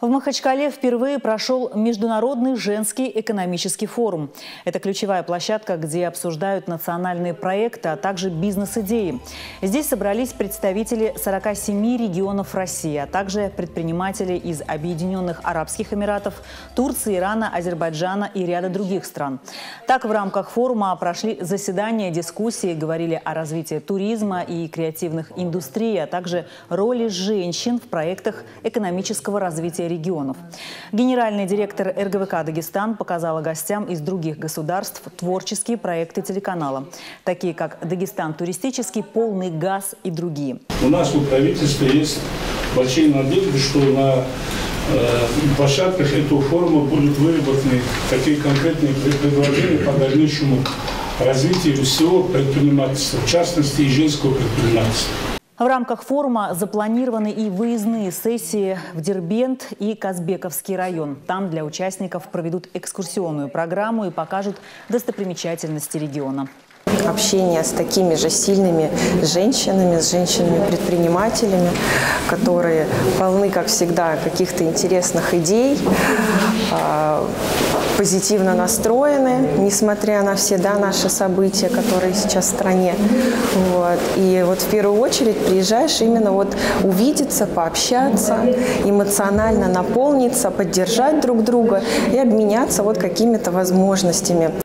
В Махачкале впервые прошел Международный женский экономический форум. Это ключевая площадка, где обсуждают национальные проекты, а также бизнес-идеи. Здесь собрались представители 47 регионов России, а также предприниматели из Объединенных Арабских Эмиратов, Турции, Ирана, Азербайджана и ряда других стран. Так, в рамках форума прошли заседания, дискуссии, говорили о развитии туризма и креативных индустрий, а также роли женщин в проектах экономического развития регионов. Генеральный директор РГВК «Дагестан» показала гостям из других государств творческие проекты телеканала, такие как «Дагестан туристический», «Полный газ» и другие. У нас у правительства есть большие надежды, что на э, площадках этого форума будут выработаны такие конкретные предложения по дальнейшему развитию всего предпринимательства, в частности и женского предпринимательства. В рамках форума запланированы и выездные сессии в Дербент и Казбековский район. Там для участников проведут экскурсионную программу и покажут достопримечательности региона общение с такими же сильными женщинами, с женщинами-предпринимателями, которые полны, как всегда, каких-то интересных идей, а, позитивно настроены, несмотря на все да, наши события, которые сейчас в стране. Вот. И вот в первую очередь приезжаешь именно вот увидеться, пообщаться, эмоционально наполниться, поддержать друг друга и обменяться вот какими-то возможностями.